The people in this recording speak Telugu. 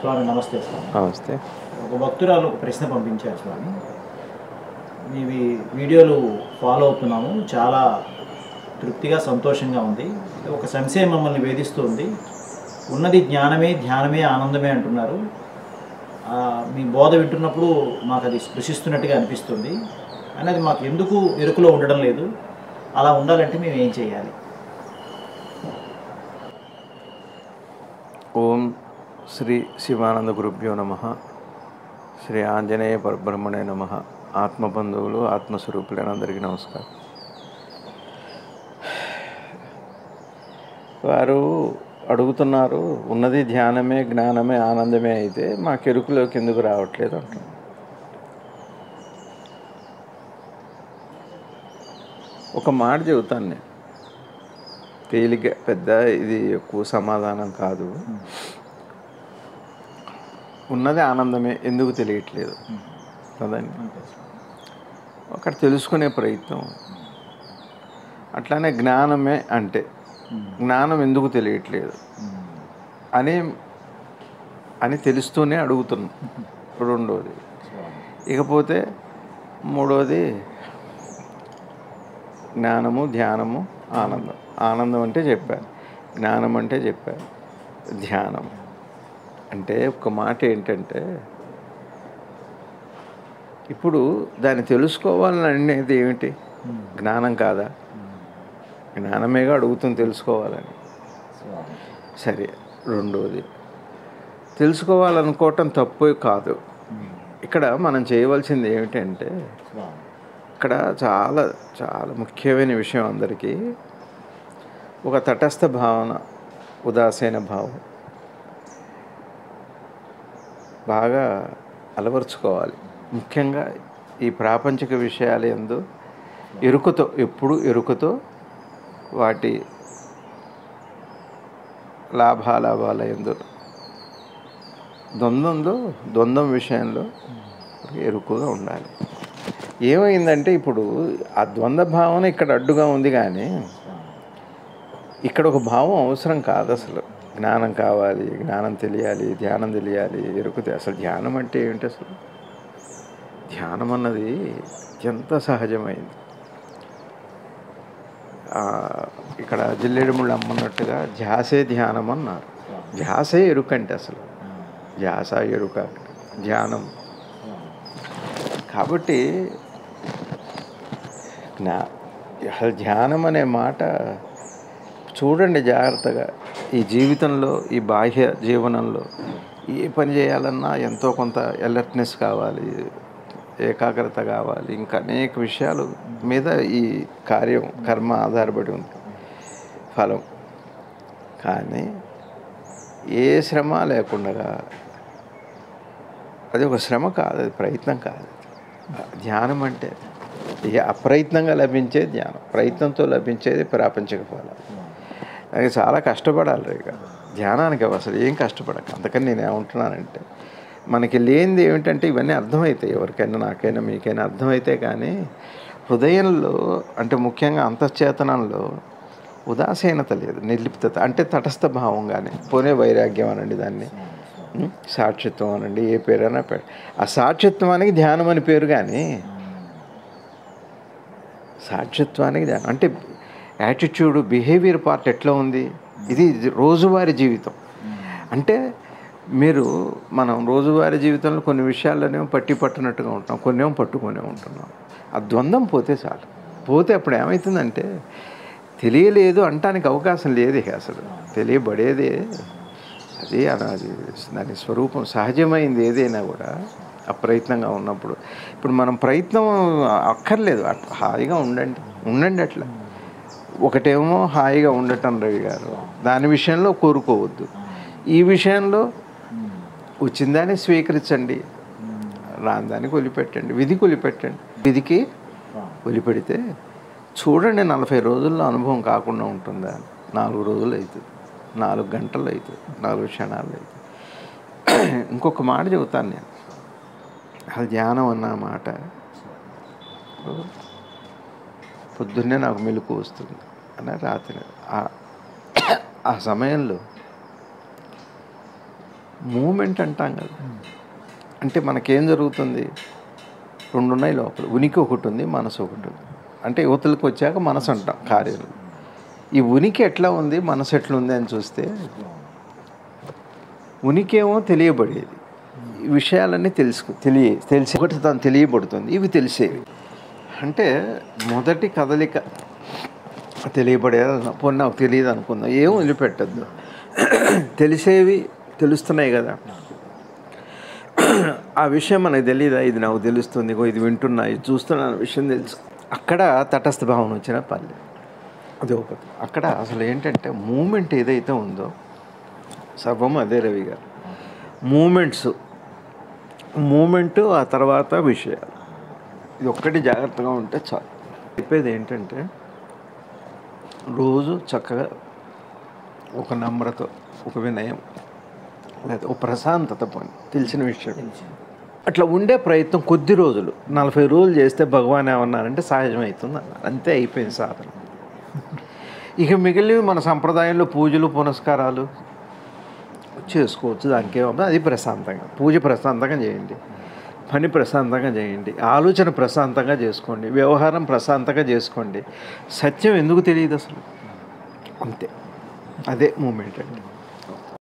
స్వామి నమస్తే స్వామి. నమస్తే. ఒక భక్తురాలు ఒక ప్రశ్న పంపించారు స్వామి. మీవి వీడియోలు ఫాలో అవుతున్నాము. చాలా తృప్తిగా సంతోషంగా ఉంది. ఒక సంశయం మమ్మల్ని వేధిస్తుంది ఉన్నది జ్ఞానమే ధ్యానమే ఆనందమే అంటున్నారు. మీ బోధ వింటున్నప్పుడు మాకు అది స్పృశిస్తున్నట్టుగా అనిపిస్తుంది. అని అది మాకు ఎందుకు ఎరుకులో ఉండడం లేదు? అలా ఉండాలంటే మేము ఏం చేయాలి? శ్రీ శివానంద గురుభ్యో నమ శ్రీ ఆంజనేయ పరబ్రహ్మణే నమ ఆత్మబంధువులు ఆత్మస్వరూపులైన అందరికీ నమస్కారం. వారు అడుగుతున్నారు ఉన్నది ధ్యానమే జ్ఞానమే ఆనందమే అయితే మా కెరుకులోకి ఎందుకు రావట్లేదు అంటున్నారు. ఒక మాట చెబుతాను నేను. తేలిక పెద్ద ఇది ఎక్కువ సమాధానం కాదు. ఉన్నది ఆనందమే ఎందుకు తెలియట్లేదు? కదండి అక్కడ తెలుసుకునే ప్రయత్నం. అట్లానే జ్ఞానమే అంటే జ్ఞానం ఎందుకు తెలియట్లేదు? అని అని తెలుస్తూనే అడుగుతున్నాం. రెండోది. ఇకపోతే మూడోది జ్ఞానము ధ్యానము ఆనందం. ఆనందం అంటే చెప్పాను. జ్ఞానం అంటే చెప్పాను. ధ్యానం అంటే ఒక మాట ఏంటంటే ఇప్పుడు దాన్ని తెలుసుకోవాలని అనేది ఏమిటి? జ్ఞానం కాదా? జ్ఞానమేగా అడుగుతుంది తెలుసుకోవాలని. సరే రెండోది. తెలుసుకోవాలనుకోవటం తప్పు కాదు. ఇక్కడ మనం చేయవలసింది ఏమిటంటే ఇక్కడ చాలా చాలా ముఖ్యమైన విషయం అందరికీ. ఒక తటస్థ భావన ఉదాసీన భావం. బాగా అలవరుచుకోవాలి. ముఖ్యంగా ఈ ప్రాపంచిక విషయాల ఎందు ఎరుకతో ఎప్పుడు ఎరుకతో వాటి లాభాలాభాల ఎందు ద్వంద్వంలో ద్వంద్వం విషయంలో ఎరుకుగా ఉండాలి. ఏమైందంటే ఇప్పుడు ఆ ద్వంద్వ భావన ఇక్కడ అడ్డుగా ఉంది కానీ ఇక్కడ ఒక భావం అవసరం కాదు అసలు జ్ఞానం కావాలి జ్ఞానం తెలియాలి ధ్యానం తెలియాలి ఎరుకుతే అసలు ధ్యానం అంటే ఏంటి అసలు? ధ్యానం అన్నది ఎంత సహజమైంది? ఇక్కడ జిల్లేడుముళ్ళు అమ్మన్నట్టుగా ధ్యాసే ధ్యానం అన్నారు. ధ్యాసే ఎరుకంటే అసలు. ధ్యాస ఎరుక ధ్యానం. కాబట్టి అసలు ధ్యానం అనే మాట చూడండి జాగ్రత్తగా. ఈ జీవితంలో ఈ బాహ్య జీవనంలో ఏ పని చేయాలన్నా ఎంతో కొంత అలర్ట్నెస్ కావాలి ఏకాగ్రత కావాలి. ఇంకా అనేక విషయాలు మీద ఈ కార్యం కర్మ ఆధారపడి ఉంది. ఫలం. కానీ ఏ శ్రమ లేకుండా అది ఒక శ్రమ కాదు అది ప్రయత్నం కాదు. ధ్యానం అంటే ఇక అప్రయత్నంగా లభించే ధ్యానం. ప్రయత్నంతో లభించేది ప్రాపంచిక ఫలం. దానికి చాలా కష్టపడాలి ఇక. ధ్యానానికి అసలు ఏం కష్టపడక. అందుకని నేను ఏమంటున్నానంటే మనకి లేనిది ఏమిటంటే ఇవన్నీ అర్థమవుతాయి ఎవరికైనా నాకైనా మీకైనా అర్థమైతే కానీ హృదయంలో అంటే ముఖ్యంగా అంతఃచేతనంలో ఉదాసీనత లేదు నిర్లిప్తత అంటే తటస్థ భావం కానీ పోనే వైరాగ్యం అనండి దాన్ని. సాక్షిత్వం అనండి ఏ పేరైనా పె ఆ సాక్షిత్వానికి ధ్యానం అని పేరు కానీ సాక్షిత్వానికి ధ్యానం అంటే యాటిట్యూడ్ బిహేవియర్ పార్ట్ ఎట్లా ఉంది? ఇది రోజువారీ జీవితం. అంటే మీరు మనం రోజువారీ జీవితంలో కొన్ని విషయాల్లోనేమో పట్టి పట్టినట్టుగా ఉంటాం కొన్నేమో పట్టుకునే ఉంటున్నాం. ఆ ద్వంద్వం పోతే చాలు. పోతే అప్పుడు ఏమవుతుందంటే తెలియలేదు అంటానికి అవకాశం లేదు అసలు. తెలియబడేదే అది అది దాని స్వరూపం సహజమైంది ఏదైనా కూడా అప్రయత్నంగా ఉన్నప్పుడు. ఇప్పుడు మనం ప్రయత్నం అక్కర్లేదు. హాయిగా ఉండండి. ఉండండి అట్లా. ఒకటేమో హాయిగా ఉండటం రవి గారు. దాని విషయంలో కోరుకోవద్దు. ఈ విషయంలో వచ్చిందాన్ని స్వీకరించండి. రాని దానికి వదిలిపెట్టండి విధికి వదిలిపెట్టండి విధికి వదిలిపెడితే చూడండి నలభై రోజుల్లో అనుభవం కాకుండా ఉంటుందా. నాలుగు రోజులు అవుతుంది. నాలుగు గంటలు అవుతుంది. నాలుగు క్షణాలు అవుతుంది. ఇంకొక మాట చెబుతాను నేను. అది ధ్యానం అన్న మాట. పొద్దున్నే నాకు మెలకు వస్తుంది అని రాత్రి. ఆ- సమయంలో మూమెంట్ అంటాం కదా. అంటే మనకేం జరుగుతుంది? రెండు ఉన్నాయి లోపల. ఉనికి ఒకటి ఉంది మనసు ఒకటి ఉంది. అంటే యువతలకు వచ్చాక మనసు అంటాం కార్యాలు. ఈ ఉనికి ఎట్లా ఉంది మనసు ఎట్లా ఉంది అని చూస్తే ఉనికేమో తెలియబడేది. విషయాలన్నీ తెలుసుకు తెలియ తెలిసి ఒకటి తను తెలియబడుతుంది ఇవి తెలిసేవి. అంటే మొదటి కదలిక తెలియబడేది పోనీ నాకు తెలియదు అనుకుందాం ఏం వదిలిపెట్టద్దు. తెలిసేవి తెలుస్తున్నాయి కదా. ఆ విషయం మనకు తెలియదా ఇది నాకు తెలుస్తుంది ఇది వింటున్నా ఇది చూస్తున్నా అనే విషయం తెలుసు. అక్కడ తటస్థ భావన వచ్చిన పల్లె. అది ఒకటి. అక్కడ అసలు ఏంటంటే మూమెంట్ ఏదైతే ఉందో సర్వం అదే రవి గారు. మూమెంట్స్. మూమెంటు ఆ తర్వాత విషయాలు. ఇది ఒక్కటి జాగ్రత్తగా ఉంటే చాలు. చెప్పేది ఏంటంటే రోజు చక్కగా ఒక నమ్రత ఒక వినయం లేదా ఒక ప్రశాంతత పని తెలిసిన విషయం. అట్లా ఉండే ప్రయత్నం కొద్ది రోజులు. నలభై రోజులు చేస్తే భగవాన్ ఏమన్నారంటే సహజం అవుతుంది అన్నారు. అంతే అయిపోయింది సాధన. ఇక మిగిలినవి మన సంప్రదాయంలో పూజలు పునస్కారాలు చేసుకోవచ్చు దానికి అది ప్రశాంతంగా. పూజ ప్రశాంతంగా చేయండి. పని ప్రశాంతంగా చేయండి. ఆలోచన ప్రశాంతంగా చేసుకోండి. వ్యవహారం ప్రశాంతంగా చేసుకోండి. సత్యం ఎందుకు తెలియదు అసలు? అంతే. అదే మూమెంట్ అండి.